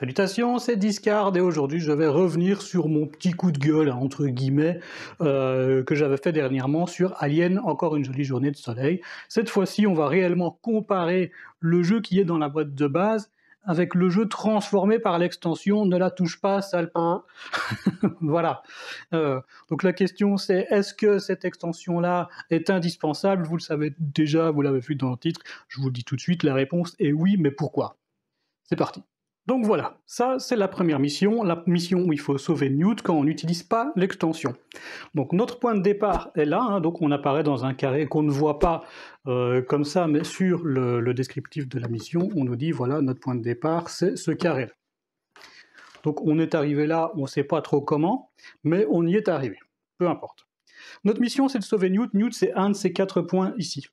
Salutations, c'est Discard et aujourd'hui je vais revenir sur mon petit coup de gueule, entre guillemets, euh, que j'avais fait dernièrement sur Alien, encore une jolie journée de soleil. Cette fois-ci, on va réellement comparer le jeu qui est dans la boîte de base avec le jeu transformé par l'extension Ne la touche pas, sale voilà. Euh, donc la question c'est est-ce que cette extension-là est indispensable? Vous le savez déjà, vous l'avez vu dans le titre, je vous le dis tout de suite, la réponse est oui, mais pourquoi? C'est parti. Donc voilà, ça c'est la première mission, la mission où il faut sauver Newt quand on n'utilise pas l'extension. Donc notre point de départ est là, hein, donc on apparaît dans un carré qu'on ne voit pas euh, comme ça, mais sur le, descriptif de la mission, on nous dit voilà, notre point de départ c'est ce carré -là. Donc on est arrivé là, on ne sait pas trop comment, mais on y est arrivé, peu importe. Notre mission c'est de sauver Newt, Newt c'est un de ces quatre points ici.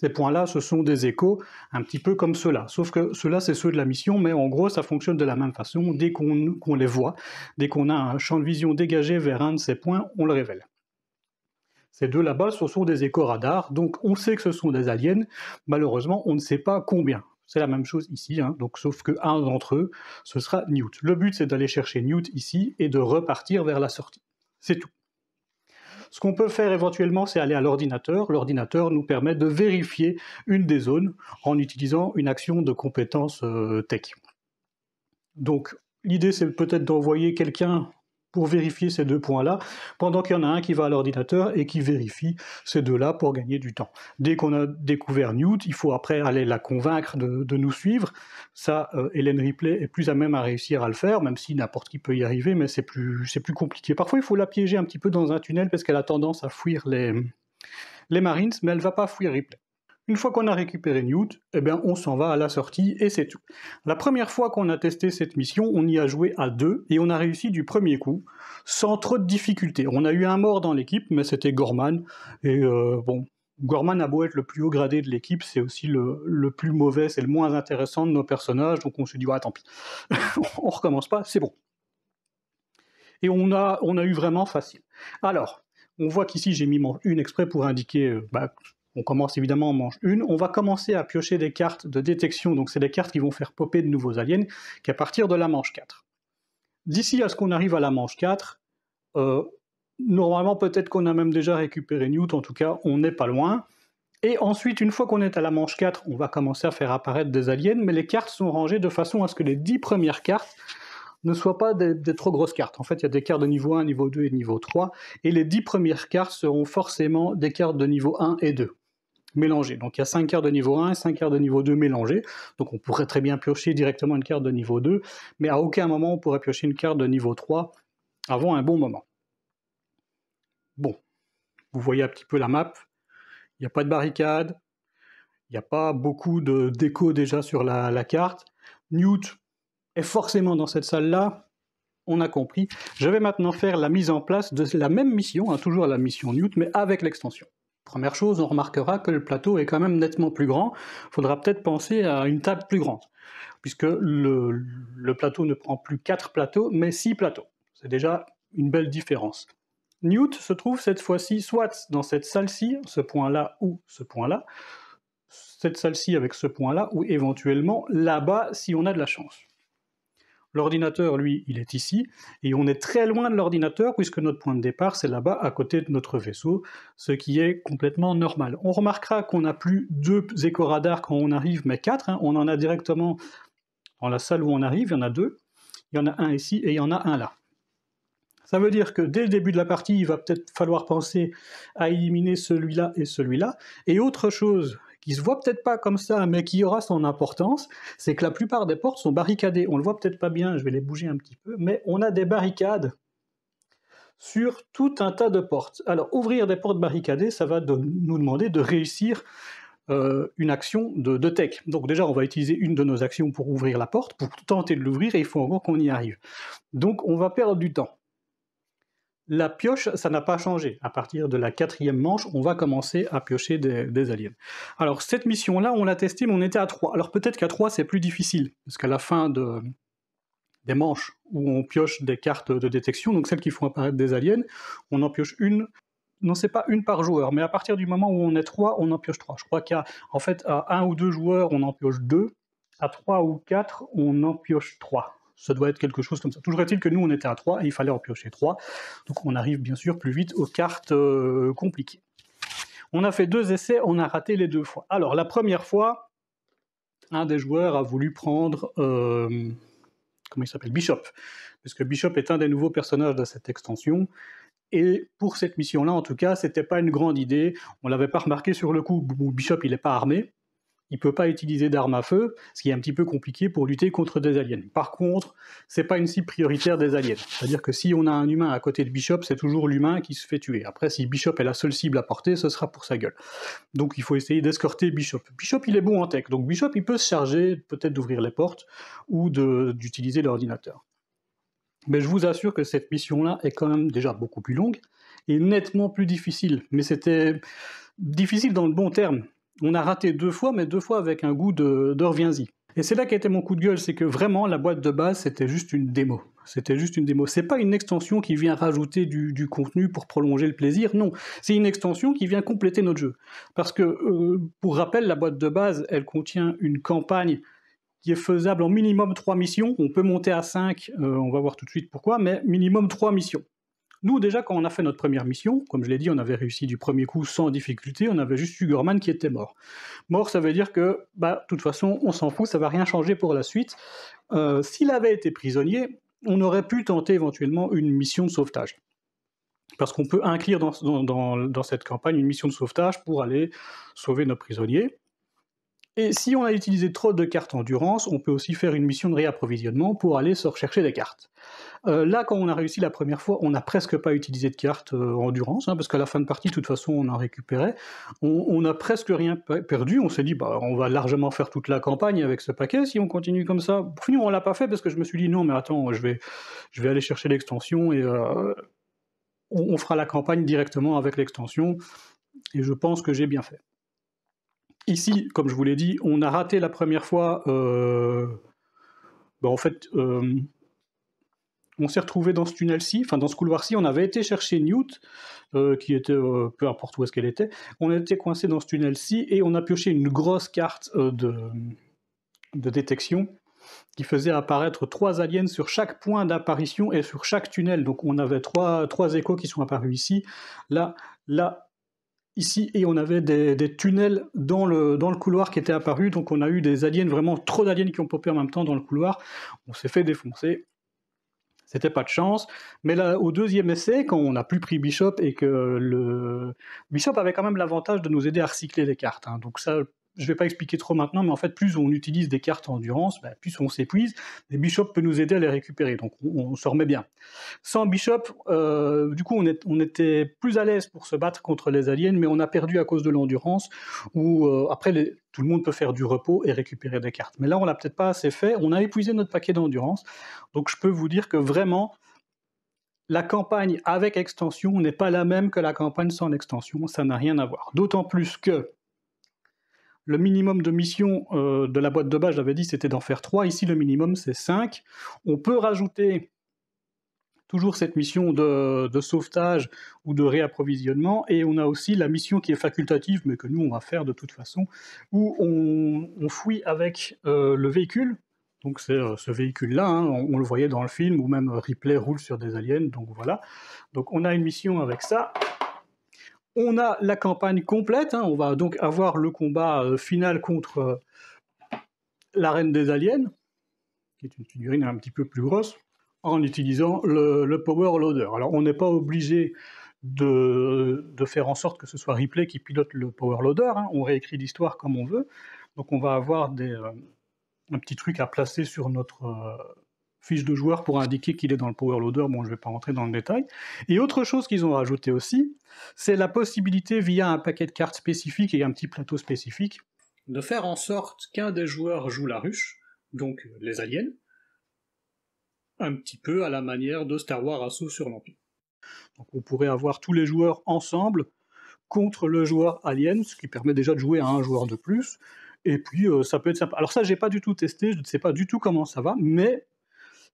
Ces points-là, ce sont des échos, un petit peu comme ceux-là. Sauf que ceux-là, c'est ceux de la mission, mais en gros, ça fonctionne de la même façon. Dès qu'on les voit, dès qu'on a un champ de vision dégagé vers un de ces points, on le révèle. Ces deux là-bas, ce sont des échos radars, donc on sait que ce sont des aliens. Malheureusement, on ne sait pas combien. C'est la même chose ici, hein. donc sauf que un d'entre eux, ce sera Newt. Le but, c'est d'aller chercher Newt ici et de repartir vers la sortie. C'est tout. Ce qu'on peut faire éventuellement, c'est aller à l'ordinateur. L'ordinateur nous permet de vérifier une des zones en utilisant une action de compétence euh, tech. Donc l'idée, c'est peut-être d'envoyer quelqu'un pour vérifier ces deux points-là, pendant qu'il y en a un qui va à l'ordinateur et qui vérifie ces deux-là pour gagner du temps. Dès qu'on a découvert Newt, il faut après aller la convaincre de, nous suivre. Ça, euh, Hélène Ripley est plus à même à réussir à le faire, même si n'importe qui peut y arriver, mais c'est plus, compliqué. Parfois, il faut la piéger un petit peu dans un tunnel parce qu'elle a tendance à fuir les, les Marines, mais elle ne va pas fuir Ripley. Une fois qu'on a récupéré Newt, eh bien, on s'en va à la sortie et c'est tout. La première fois qu'on a testé cette mission, on y a joué à deux et on a réussi du premier coup, sans trop de difficultés. On a eu un mort dans l'équipe, mais c'était Gorman. Et euh, bon, Gorman a beau être le plus haut gradé de l'équipe, c'est aussi le, plus mauvais, c'est le moins intéressant de nos personnages, donc on se dit, ouais, tant pis, on recommence pas, c'est bon. Et on a, on a eu vraiment facile. Alors, on voit qu'ici j'ai mis une exprès pour indiquer euh, bah, on commence évidemment en manche 1. On va commencer à piocher des cartes de détection, donc c'est des cartes qui vont faire popper de nouveaux aliens, qu'à partir de la manche 4. D'ici à ce qu'on arrive à la manche 4, euh, normalement peut-être qu'on a même déjà récupéré Newt, en tout cas on n'est pas loin. Et ensuite, une fois qu'on est à la manche 4, on va commencer à faire apparaître des aliens, mais les cartes sont rangées de façon à ce que les 10 premières cartes ne soient pas des, des, trop grosses cartes. En fait, il y a des cartes de niveau 1, niveau 2 et niveau 3, et les 10 premières cartes seront forcément des cartes de niveau 1 et 2 mélangés. Donc il y a 5 cartes de niveau 1 et 5 cartes de niveau 2 mélangées. Donc on pourrait très bien piocher directement une carte de niveau 2, mais à aucun moment on pourrait piocher une carte de niveau 3 avant un bon moment. Bon, vous voyez un petit peu la map. Il n'y a pas de barricade, il n'y a pas beaucoup de déco déjà sur la, carte. Newt est forcément dans cette salle-là, on a compris. Je vais maintenant faire la mise en place de la même mission, hein, toujours la mission Newt, mais avec l'extension. Première chose, on remarquera que le plateau est quand même nettement plus grand. Il faudra peut-être penser à une table plus grande, puisque le, plateau ne prend plus 4 plateaux, mais 6 plateaux. C'est déjà une belle différence. Newt se trouve cette fois-ci soit dans cette salle-ci, ce point-là ou ce point-là, cette salle-ci avec ce point-là, ou éventuellement là-bas si on a de la chance. L'ordinateur, lui, il est ici, et on est très loin de l'ordinateur puisque notre point de départ, c'est là-bas, à côté de notre vaisseau, ce qui est complètement normal. On remarquera qu'on n'a plus deux éco-radars quand on arrive, mais quatre. Hein. On en a directement dans la salle où on arrive, il y en a deux. Il y en a un ici et il y en a un là. Ça veut dire que dès le début de la partie, il va peut-être falloir penser à éliminer celui-là et celui-là. Et autre chose se voit peut-être pas comme ça, mais qui aura son importance, c'est que la plupart des portes sont barricadées. On le voit peut-être pas bien, je vais les bouger un petit peu, mais on a des barricades sur tout un tas de portes. Alors, ouvrir des portes barricadées, ça va nous demander de réussir euh, une action de, tech. Donc déjà, on va utiliser une de nos actions pour ouvrir la porte, pour tenter de l'ouvrir, et il faut encore qu'on y arrive. Donc on va perdre du temps. La pioche, ça n'a pas changé. À partir de la quatrième manche, on va commencer à piocher des, aliens. Alors cette mission-là, on l'a testée, mais on était à 3. Alors peut-être qu'à 3, c'est plus difficile, parce qu'à la fin des manches où on pioche des cartes de détection, donc celles qui font apparaître des aliens, on en pioche une non, c'est pas une par joueur, mais à partir du moment où on est trois, on en pioche trois. Je crois qu'à en fait à un ou deux joueurs, on en pioche deux. À trois ou quatre, on en pioche trois Ça doit être quelque chose comme ça. Toujours est-il que nous, on était à 3 et il fallait en piocher 3. Donc on arrive bien sûr plus vite aux cartes euh, compliquées. On a fait deux essais, on a raté les deux fois. Alors la première fois, un des joueurs a voulu prendre... Euh, comment il s'appelle? Bishop. Parce que Bishop est un des nouveaux personnages de cette extension. Et pour cette mission-là, en tout cas, c'était pas une grande idée. On l'avait pas remarqué sur le coup. Bishop, il n'est pas armé il peut pas utiliser d'armes à feu, ce qui est un petit peu compliqué pour lutter contre des aliens. Par contre, c'est pas une cible prioritaire des aliens. C'est-à-dire que si on a un humain à côté de Bishop, c'est toujours l'humain qui se fait tuer. Après, si Bishop est la seule cible à porter, ce sera pour sa gueule. Donc il faut essayer d'escorter Bishop. Bishop, il est bon en tech, donc Bishop, il peut se charger peut-être d'ouvrir les portes ou d'utiliser l'ordinateur. Mais je vous assure que cette mission-là est quand même déjà beaucoup plus longue et nettement plus difficile. Mais c'était difficile dans le bon terme on a raté deux fois, mais deux fois avec un goût de, reviens-y. Et c'est là qu'était mon coup de gueule, c'est que vraiment la boîte de base c'était juste une démo. C'était juste une démo. C'est pas une extension qui vient rajouter du, contenu pour prolonger le plaisir. Non, c'est une extension qui vient compléter notre jeu. Parce que, euh, pour rappel, la boîte de base, elle contient une campagne qui est faisable en minimum trois missions. On peut monter à 5, euh, on va voir tout de suite pourquoi, mais minimum trois missions. Nous, déjà, quand on a fait notre première mission, comme je l'ai dit, on avait réussi du premier coup sans difficulté, on avait juste Gorman qui était mort. Mort, ça veut dire que, bah, de toute façon, on s'en fout, ça va rien changer pour la suite. Euh, s'il avait été prisonnier, on aurait pu tenter éventuellement une mission de sauvetage. Parce qu'on peut inclure dans, cette campagne une mission de sauvetage pour aller sauver nos prisonniers. Et si on a utilisé trop de cartes endurance, on peut aussi faire une mission de réapprovisionnement pour aller se rechercher des cartes. Euh, là, quand on a réussi la première fois, on n'a presque pas utilisé de cartes euh, endurance, hein, parce qu'à la fin de partie, de toute façon, on en récupérait. On n'a presque rien perdu. On s'est dit, bah, on va largement faire toute la campagne avec ce paquet si on continue comme ça. Pour finir, on l'a pas fait parce que je me suis dit, non, mais attends, je vais, aller chercher l'extension et euh, on, fera la campagne directement avec l'extension. Et je pense que j'ai bien fait. Ici, comme je vous l'ai dit, on a raté la première fois. Bah, en fait, on s'est retrouvé dans ce tunnel-ci, enfin dans ce couloir-ci, on avait été chercher Newt, euh, qui était, euh, peu importe où est-ce qu'elle était, on était coincé dans ce tunnel-ci et on a pioché une grosse carte euh, de, de détection qui faisait apparaître trois aliens sur chaque point d'apparition et sur chaque tunnel. Donc on avait trois, trois échos qui sont apparus ici, là, là, ici, et on avait des, tunnels dans le, dans le couloir qui étaient apparus. Donc on a eu des aliens, vraiment trop d'aliens qui ont popé en même temps dans le couloir. On s'est fait défoncer. C'était pas de chance. Mais là, au deuxième essai, quand on n'a plus pris Bishop et que le Bishop avait quand même l'avantage de nous aider à recycler les cartes. Hein. Donc ça, je ne vais pas expliquer trop maintenant, mais en fait, plus on utilise des cartes endurance, ben, plus on s'épuise. Et Bishop peut nous aider à les récupérer, donc on, se remet bien. Sans Bishop, euh, du coup, on, était plus à l'aise pour se battre contre les aliens, mais on a perdu à cause de l'endurance, où euh, après, tout le monde peut faire du repos et récupérer des cartes. Mais là, on l'a peut-être pas assez fait, on a épuisé notre paquet d'endurance, donc je peux vous dire que vraiment, la campagne avec extension n'est pas la même que la campagne sans extension, ça n'a rien à voir. D'autant plus que le minimum de missions euh, de la boîte de base, j'avais dit, c'était d'en faire 3. Ici, le minimum, c'est 5. On peut rajouter toujours cette mission de, sauvetage ou de réapprovisionnement, et on a aussi la mission qui est facultative, mais que nous, on va faire de toute façon, où on, fouille avec euh, le véhicule. Donc c'est euh, ce véhicule-là, hein, on, on, le voyait dans le film, ou même Ripley roule sur des aliens, donc voilà. Donc on a une mission avec ça, on a la campagne complète, hein. on va donc avoir le combat euh, final contre euh, la reine des aliens, qui est une figurine un petit peu plus grosse, en utilisant le, Power Loader. Alors on n'est pas obligé de, faire en sorte que ce soit Ripley qui pilote le Power Loader, hein. on réécrit l'histoire comme on veut, donc on va avoir euh, un petit truc à placer sur notre fiche de joueur pour indiquer qu'il est dans le power loader, bon je ne vais pas rentrer dans le détail. Et autre chose qu'ils ont rajouté aussi, c'est la possibilité via un paquet de cartes spécifiques et un petit plateau spécifique, de faire en sorte qu'un des joueurs joue la ruche, donc les aliens, un petit peu à la manière de Star Wars Assault sur l'Empire. Donc on pourrait avoir tous les joueurs ensemble contre le joueur alien, ce qui permet déjà de jouer à un joueur de plus, et puis euh, ça peut être sympa. Alors ça j'ai pas du tout testé, je ne sais pas du tout comment ça va, mais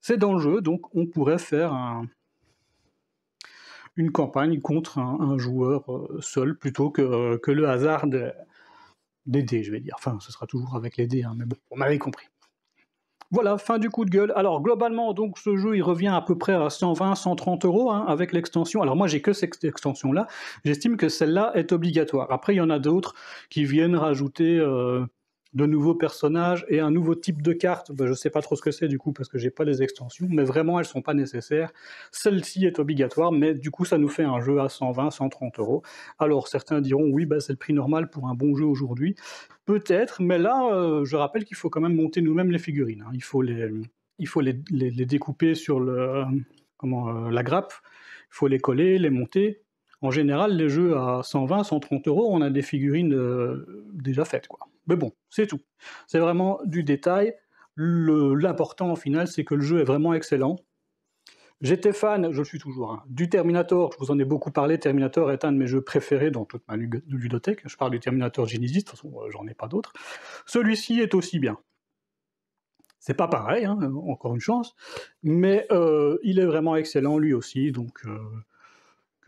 c'est dans le jeu, donc on pourrait faire une campagne contre un, joueur euh, seul plutôt que, que le hasard des dés, je vais dire. Enfin, ce sera toujours avec les dés, hein, mais bon, on m'avait compris. Voilà, fin du coup de gueule. Alors globalement, donc ce jeu, il revient à peu près à 120, 130 euros hein, avec l'extension. Alors moi, j'ai que cette extension-là. J'estime que celle-là est obligatoire. Après, il y en a d'autres qui viennent rajouter euh, de nouveaux personnages et un nouveau type de carte. Ben, je ne sais pas trop ce que c'est du coup parce que j'ai pas les extensions, mais vraiment elles sont pas nécessaires. Celle-ci est obligatoire, mais du coup ça nous fait un jeu à 120, 130 euros. Alors certains diront oui, ben, c'est le prix normal pour un bon jeu aujourd'hui. Peut-être, mais là euh, je rappelle qu'il faut quand même monter nous-mêmes les figurines. Hein. Il faut les, découper sur euh, la grappe, il faut les coller, les monter. En général, les jeux à 120, 130 euros, on a des figurines euh, déjà faites. Mais bon, c'est tout. C'est vraiment du détail. L'important au final, c'est que le jeu est vraiment excellent. J'étais fan, je le suis toujours, hein, du Terminator, je vous en ai beaucoup parlé, Terminator est un de mes jeux préférés dans toute ma ludothèque, je parle du Terminator Genesis, de toute façon euh, j'en ai pas d'autres. Celui-ci est aussi bien. C'est pas pareil, hein, encore une chance, mais euh, il est vraiment excellent lui aussi, donc euh,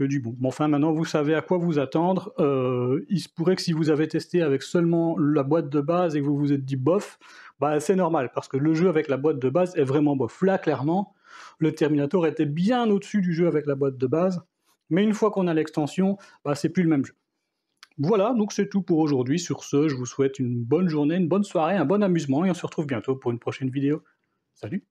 du bon. Enfin, maintenant, vous savez à quoi vous attendre. Euh, il se pourrait que si vous avez testé avec seulement la boîte de base et que vous vous êtes dit bof, bah, c'est normal, parce que le jeu avec la boîte de base est vraiment bof. Là, clairement, le Terminator était bien au-dessus du jeu avec la boîte de base, mais une fois qu'on a l'extension, bah, c'est plus le même jeu. Voilà, donc c'est tout pour aujourd'hui. Sur ce, je vous souhaite une bonne journée, une bonne soirée, un bon amusement, et on se retrouve bientôt pour une prochaine vidéo. Salut